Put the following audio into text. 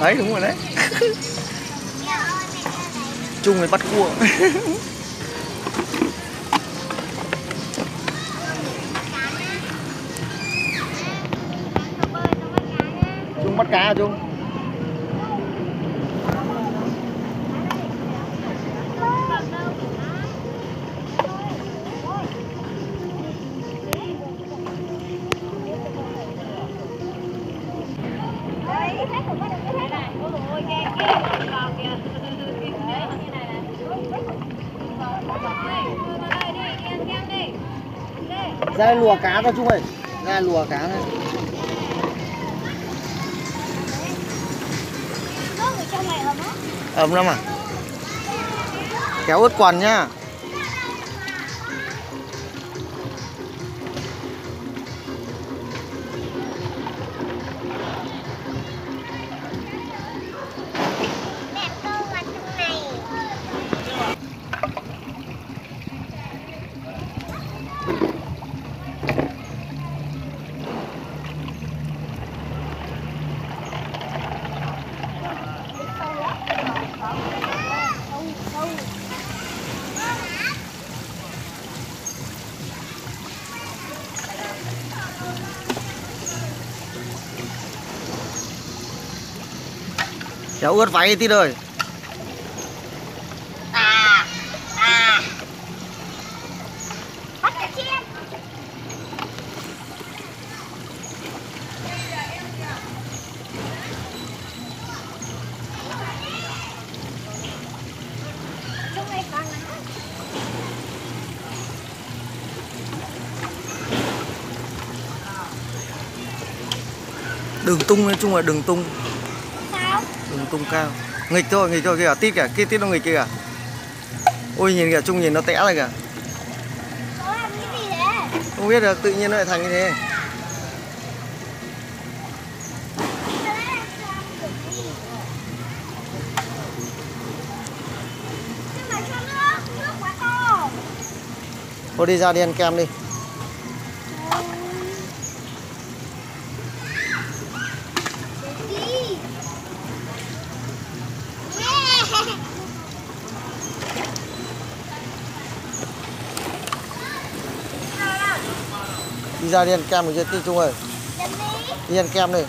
đấy đúng rồi đấy. Chung với bắt cua. Chung bắt cá chung ra đây lùa cá ra chung ơi. Ra lùa cá này ấm lắm à? Kéo ướt quần nhá kéo ướt váy tí đời đừng tung lên chung là đừng tung đừng tung cao. Nghịch thôi nghịch thôi kìa. Tít kìa kia tít nó nghịch kìa. Ôi nhìn kìa chung nhìn nó tẽ lại kìa. Không biết được tự nhiên nó lại thành như thế. Thôi đi ra đi ăn kem đi đi ra đi ăn kem được chưa tí chung ơi đi ăn kem đi